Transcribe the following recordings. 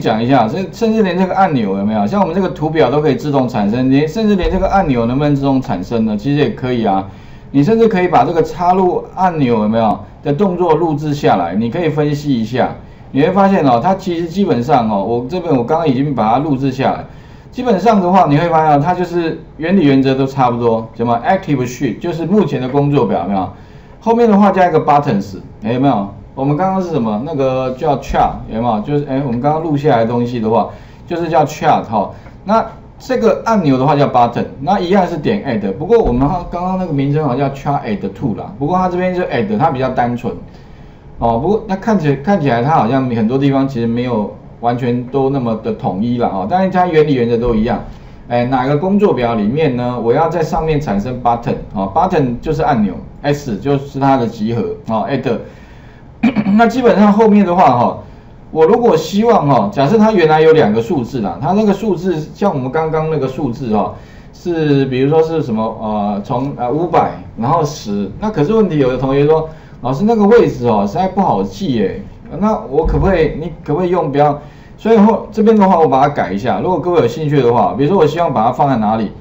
讲一下，甚甚至连这个按钮有没有？像我们这个图表都可以自动产生，连甚至连这个按钮能不能自动产生呢？其实也可以啊。你甚至可以把这个插入按钮有没有的动作录制下来，你可以分析一下，你会发现哦，它其实基本上哦，我这边我刚刚已经把它录制下来，基本上的话你会发现它就是原理原则都差不多，什么 Active Sheet 就是目前的工作表，没有？后面的话加一个 Buttons，有没有？我们刚刚是什么？那个叫 chat 有没有？就是哎我们刚刚录下来的东西的话，就是叫 chat 哈，那。这个按钮的话叫 button，那一样是点 add，不过我们刚刚那个名称好像叫 chat add to 啦，不过它这边就 add，它比较单纯哦。不过那看起来看起来它好像很多地方其实没有完全都那么的统一了哦，但是它原理原则都一样。哎，哪个工作表里面呢？我要在上面产生 button 啊，button 就是按钮，s 就是它的集合啊，add。那基本上后面的话哈。我如果希望哈，假设它原来有两个数字啦，它那个数字像我们刚刚那个数字哈，是比如说是什么呃，从呃五百然后十，那可是问题有的同学说，老师那个位置哦实在不好记耶，那我可不可以你可不可以用不要？所以后这边的话我把它改一下，如果各位有兴趣的话，比如说我希望把它放在哪里，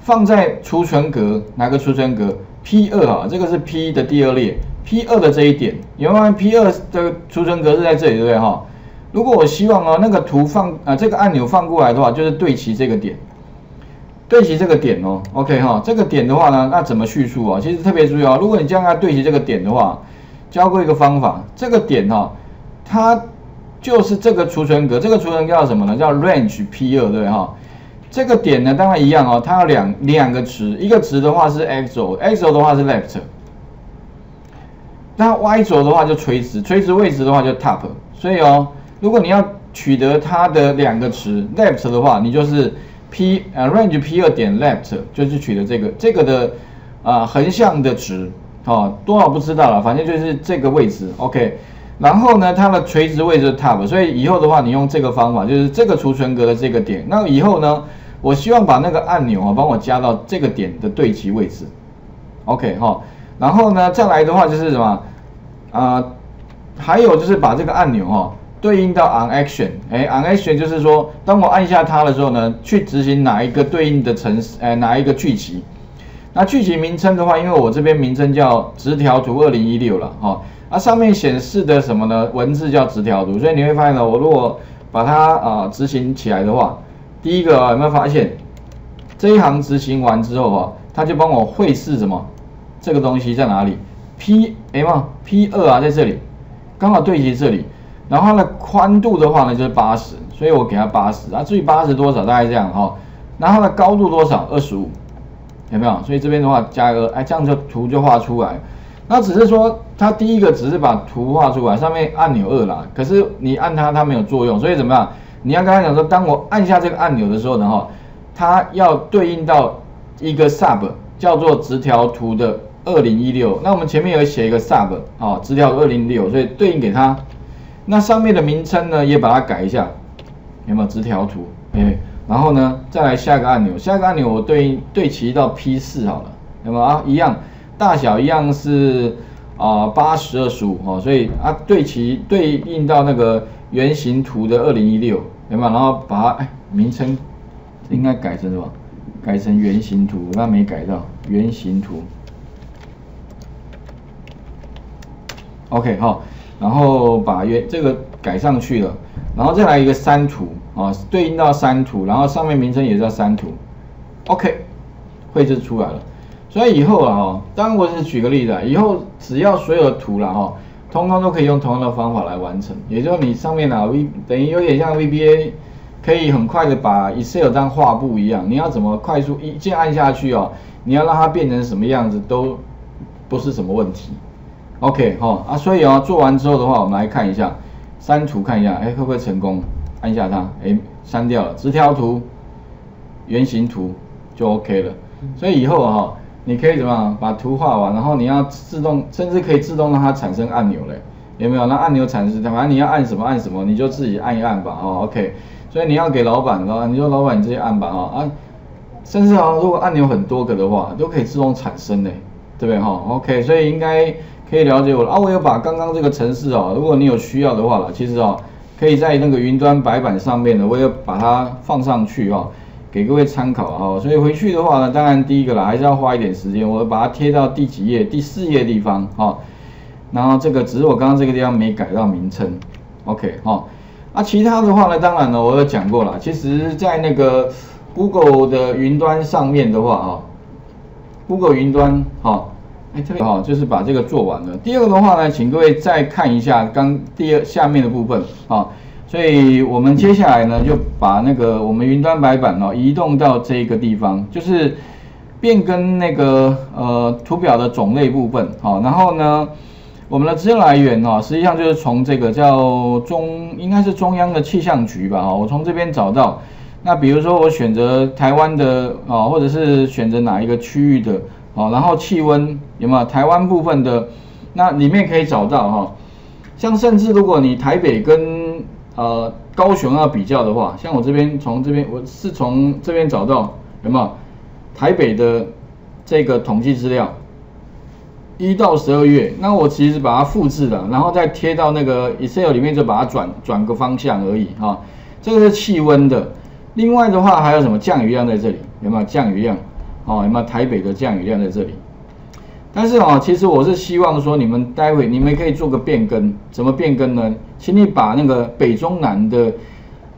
放在储存格哪个储存格 P 二啊，这个是 P 的第二列。P 二的这一点，因为 P 二的储存格是在这里，对不对哈？如果我希望哦，那个图放啊，这个按钮放过来的话，就是对齐这个点，对齐这个点哦。OK 哈，这个点的话呢，那怎么叙述啊？其实特别注意哦，如果你将来对齐这个点的话，教过一个方法，这个点哈，它就是这个储存格，这个储存格叫什么呢？叫 range P 二，对哈？这个点呢，当然一样哦，它有两两个值，一个值的话是 x 轴，x 轴的话是 left。那 Y 轴的话就垂直，垂直位置的话就 top，所以哦，如果你要取得它的两个值 left 的话，你就是 P 呃 range P 二点 left 就是取得这个这个的啊横向的值，哦多少不知道了，反正就是这个位置 OK。然后呢，它的垂直位置 top，所以以后的话你用这个方法，就是这个储存格的这个点。那以后呢，我希望把那个按钮啊帮我加到这个点的对齐位置，OK 哈。然后呢，再来的话就是什么？啊，还有就是把这个按钮哈对应到 on action，哎，on action 就是说，当我按下它的时候呢，去执行哪一个对应的程式，哎，哪一个剧集？那剧集名称的话，因为我这边名称叫直条图二零一六了哈，啊，上面显示的什么呢？文字叫直条图，所以你会发现呢，我如果把它啊执行起来的话，第一个有没有发现这一行执行完之后啊，它就帮我绘示什么？这个东西在哪里？P 哎嘛，P 二啊，在这里，刚好对齐这里。然后它的宽度的话呢，就是八十，所以我给它八十啊。至于八十多少，大概这样哈。然后它的高度多少？二十五，有没有？所以这边的话加个哎，这样就图就画出来。那只是说，它第一个只是把图画出来，上面按钮二啦。可是你按它，它没有作用。所以怎么样？你要跟他讲说，当我按下这个按钮的时候呢，哈，它要对应到一个 sub 叫做直条图的。二零一六，那我们前面有写一个 sub 啊，资料二零六，所以对应给它。那上面的名称呢，也把它改一下，有没有直条图？哎，然后呢，再来下个按钮，下个按钮我对应对齐到 P 四好了，有没有啊？一样，大小一样是啊八十二十五哦，所以啊对齐对应到那个圆形图的二零一六，有没有？然后把它哎名称应该改成什么？改成圆形图，那没改到圆形图。OK 哈，然后把原这个改上去了，然后再来一个删图啊，对应到删图，然后上面名称也叫删图，OK，绘制出来了。所以以后啊，当然我是举个例子，以后只要所有的图了哈，通通都可以用同样的方法来完成。也就是你上面啊 V 等于有点像 VBA，可以很快的把 Excel 当画布一样，你要怎么快速一键按下去哦，你要让它变成什么样子都不是什么问题。OK 哈啊，所以哦，做完之后的话，我们来看一下删除，看一下，哎，会不会成功？按下它，哎，删掉了，直条图、圆形图就 OK 了。所以以后哈，你可以怎么样把图画完，然后你要自动，甚至可以自动让它产生按钮嘞，有没有？那按钮产生，反正你要按什么按什么，你就自己按一按吧，哦，OK。所以你要给老板的话，你说老板你自己按吧，啊啊，甚至啊，如果按钮很多个的话，都可以自动产生嘞，对不对哈？OK，所以应该。可以了解我了啊！我有把刚刚这个程式啊，如果你有需要的话了，其实啊，可以在那个云端白板上面呢，我也把它放上去哦，给各位参考哈。所以回去的话呢，当然第一个啦，还是要花一点时间，我把它贴到第几页，第四页地方哈。然后这个只是我刚刚这个地方没改到名称，OK 哈。啊，其他的话呢，当然呢，我有讲过了。其实，在那个 Google 的云端上面的话啊，Google 云端哈。哎，这个好，就是把这个做完了。第二个的话呢，请各位再看一下刚第二下面的部分啊。所以我们接下来呢，就把那个我们云端白板哦，移动到这个地方，就是变更那个呃图表的种类部分。好，然后呢，我们的资料来源哦，实际上就是从这个叫中，应该是中央的气象局吧。我从这边找到。那比如说我选择台湾的啊，或者是选择哪一个区域的。好，然后气温有没有台湾部分的？那里面可以找到哈，像甚至如果你台北跟呃高雄要比较的话，像我这边从这边我是从这边找到有没有台北的这个统计资料，一到十二月，那我其实把它复制了，然后再贴到那个 Excel 里面，就把它转转个方向而已哈。这个是气温的，另外的话还有什么降雨量在这里有没有降雨量？哦，有没有台北的降雨量在这里？但是哦，其实我是希望说，你们待会你们可以做个变更，怎么变更呢？请你把那个北中南的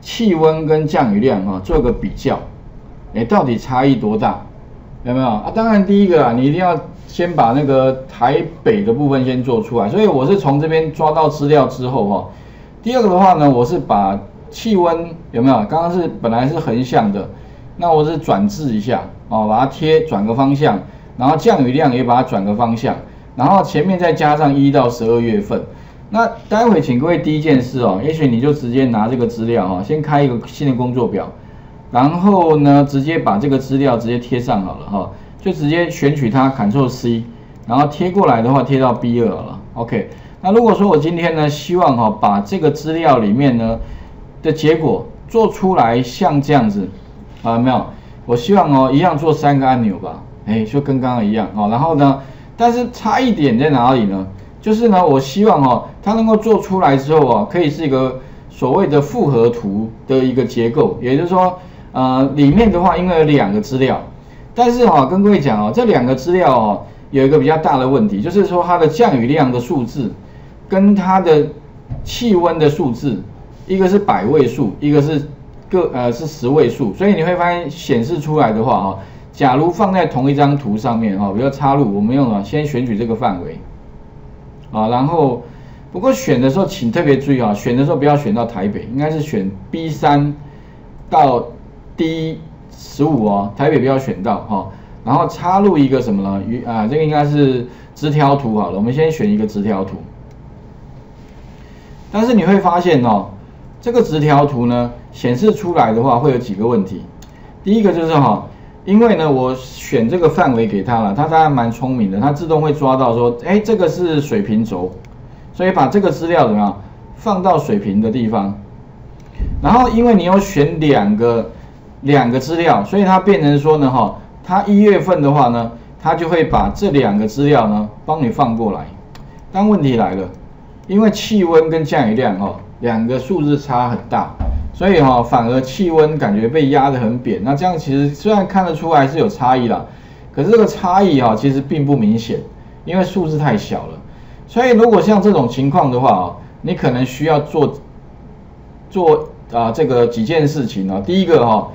气温跟降雨量啊做个比较，哎，到底差异多大？有没有啊？当然，第一个啊，你一定要先把那个台北的部分先做出来。所以我是从这边抓到资料之后哈，第二个的话呢，我是把气温有没有？刚刚是本来是横向的，那我是转置一下。哦，把它贴转个方向，然后降雨量也把它转个方向，然后前面再加上一到十二月份。那待会请各位第一件事哦，也许你就直接拿这个资料哈，先开一个新的工作表，然后呢，直接把这个资料直接贴上好了哈，就直接选取它，Ctrl C，然后贴过来的话贴到 B 二了，OK。那如果说我今天呢，希望哈把这个资料里面呢的结果做出来像这样子，啊没有？我希望哦，一样做三个按钮吧，哎，就跟刚刚一样哦。然后呢，但是差一点在哪里呢？就是呢，我希望哦，它能够做出来之后啊，可以是一个所谓的复合图的一个结构。也就是说，呃，里面的话因为有两个资料，但是哈，跟各位讲哦，这两个资料哦，有一个比较大的问题，就是说它的降雨量的数字跟它的气温的数字，一个是百位数，一个是。个呃是十位数，所以你会发现显示出来的话哈，假如放在同一张图上面哈，比如插入，我们用了先选取这个范围啊，然后不过选的时候请特别注意啊，选的时候不要选到台北，应该是选 B 三到 D 十五哦，台北不要选到哈，然后插入一个什么呢？与啊这个应该是直条图好了，我们先选一个直条图，但是你会发现哦。这个直条图呢，显示出来的话会有几个问题。第一个就是哈，因为呢我选这个范围给它了，它当然蛮聪明的，它自动会抓到说，哎，这个是水平轴，所以把这个资料怎么样放到水平的地方。然后因为你有选两个两个资料，所以它变成说呢哈，它一月份的话呢，它就会把这两个资料呢帮你放过来。但问题来了，因为气温跟降雨量哦。两个数字差很大，所以哈反而气温感觉被压得很扁。那这样其实虽然看得出来是有差异啦，可是这个差异哈其实并不明显，因为数字太小了。所以如果像这种情况的话啊，你可能需要做做啊这个几件事情啊。第一个哈，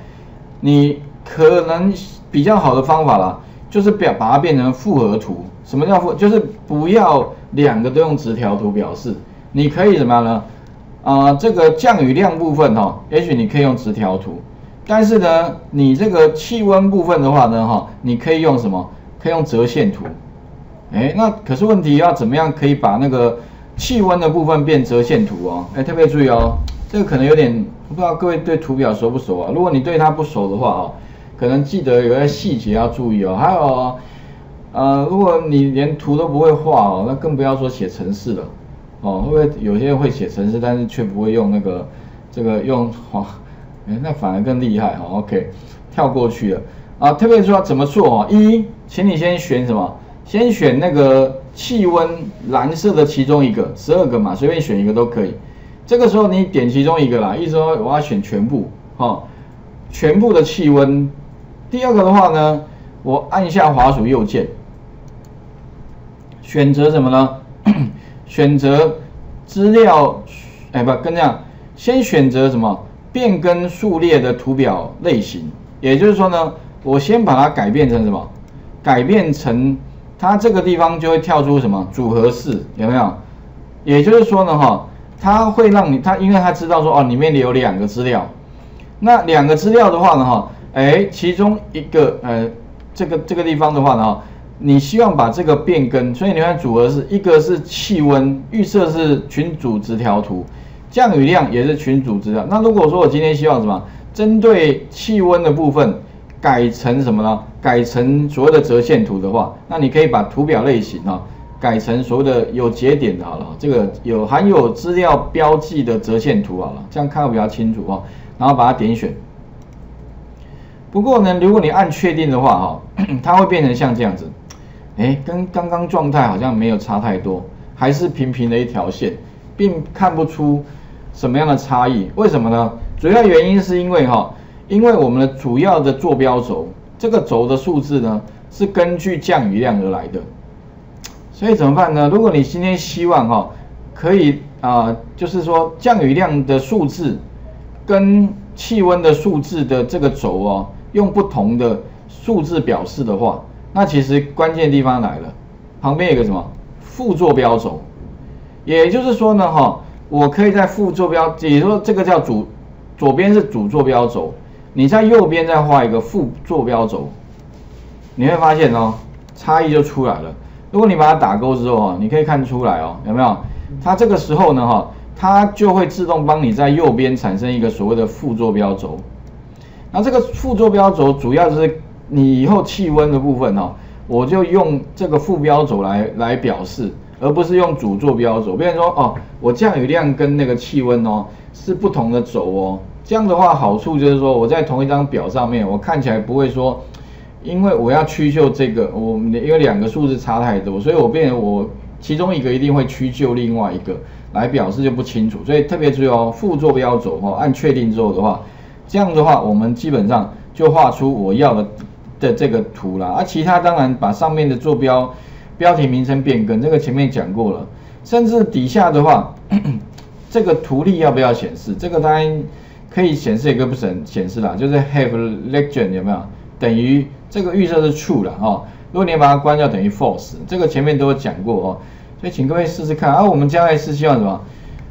你可能比较好的方法啦，就是表把它变成复合图。什么叫复？就是不要两个都用直条图表示，你可以怎么样呢？啊，这个降雨量部分哈，也许你可以用直条图，但是呢，你这个气温部分的话呢，哈，你可以用什么？可以用折线图。哎，那可是问题要怎么样可以把那个气温的部分变折线图哦？哎，特别注意哦，这个可能有点，不知道各位对图表熟不熟啊？如果你对它不熟的话哦，可能记得有些细节要注意哦。还有，呃，如果你连图都不会画哦，那更不要说写程式了。哦，会不会有些会写程式，但是却不会用那个这个用哇？哎，那反而更厉害哈。OK，跳过去了啊。特别说怎么做啊？一，请你先选什么？先选那个气温蓝色的其中一个，十二个嘛，随便选一个都可以。这个时候你点其中一个啦，意思说我要选全部，哈，全部的气温。第二个的话呢，我按下滑鼠右键，选择什么呢？选择资料，哎不，跟这样，先选择什么变更数列的图表类型，也就是说呢，我先把它改变成什么？改变成它这个地方就会跳出什么组合式，有没有？也就是说呢，哈。它会让你，它因为它知道说哦，里面有两个资料，那两个资料的话呢，哈，哎，其中一个呃，这个这个地方的话呢，你希望把这个变更，所以你看组合是一个是气温预设是群组直条图，降雨量也是群组直条。那如果说我今天希望什么，针对气温的部分改成什么呢？改成所谓的折线图的话，那你可以把图表类型啊。改成所谓的有节点的好了，这个有含有资料标记的折线图好了，这样看会比较清楚哈。然后把它点选。不过呢，如果你按确定的话哈，它会变成像这样子，哎，跟刚刚状态好像没有差太多，还是平平的一条线，并看不出什么样的差异。为什么呢？主要原因是因为哈，因为我们的主要的坐标轴，这个轴的数字呢，是根据降雨量而来的。所以怎么办呢？如果你今天希望哈，可以啊，就是说降雨量的数字跟气温的数字的这个轴哦，用不同的数字表示的话，那其实关键地方来了，旁边有个什么副坐标轴，也就是说呢哈，我可以在副坐标，也就是说这个叫主，左边是主坐标轴，你在右边再画一个副坐标轴，你会发现哦，差异就出来了。如果你把它打勾之后啊，你可以看出来哦，有没有？它这个时候呢哈，它就会自动帮你在右边产生一个所谓的副坐标轴。那这个副坐标轴主要就是你以后气温的部分哦，我就用这个副标轴来来表示，而不是用主坐标轴。比如说哦，我降雨量跟那个气温哦是不同的轴哦，这样的话好处就是说我在同一张表上面，我看起来不会说。因为我要屈就这个，我因为两个数字差太多，所以我变我其中一个一定会屈就另外一个来表示就不清楚，所以特别注意哦，副坐标轴哦，按确定之后的话，这样的话我们基本上就画出我要的的这个图了，而其他当然把上面的坐标标题名称变更，这个前面讲过了，甚至底下的话，这个图例要不要显示？这个当然可以显示一个不显显示啦，就是 have legend 有没有等于？这个预设是 true 了哈，如果你把它关掉，等于 false。这个前面都有讲过哦，所以请各位试试看。而我们将来是希望什么？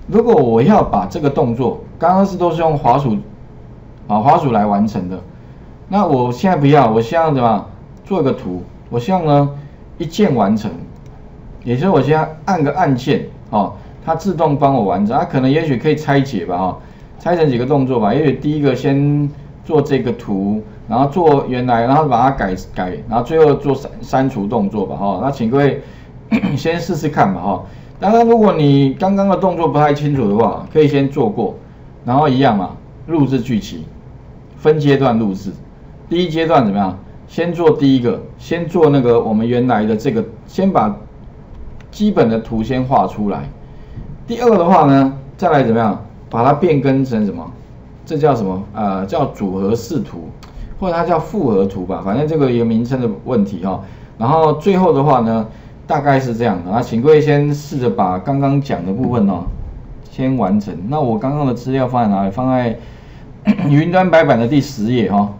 如果我要把这个动作，刚刚是都是用滑鼠啊滑鼠来完成的，那我现在不要，我希望怎么做一个图？我希望呢一键完成，也就是我现在按个按键哦，它自动帮我完成。它可能也许可以拆解吧哈，拆成几个动作吧。也许第一个先做这个图。然后做原来，然后把它改改，然后最后做删删除动作吧，哈。那请各位 先试试看吧，哈。当然，如果你刚刚的动作不太清楚的话，可以先做过，然后一样嘛，录制剧情，分阶段录制。第一阶段怎么样？先做第一个，先做那个我们原来的这个，先把基本的图先画出来。第二的话呢，再来怎么样？把它变更成什么？这叫什么？呃，叫组合视图。或者它叫复合图吧，反正这个一个名称的问题哈。然后最后的话呢，大概是这样的啊，请各位先试着把刚刚讲的部分呢，先完成。那我刚刚的资料放在哪里？放在 云端白板的第十页哈。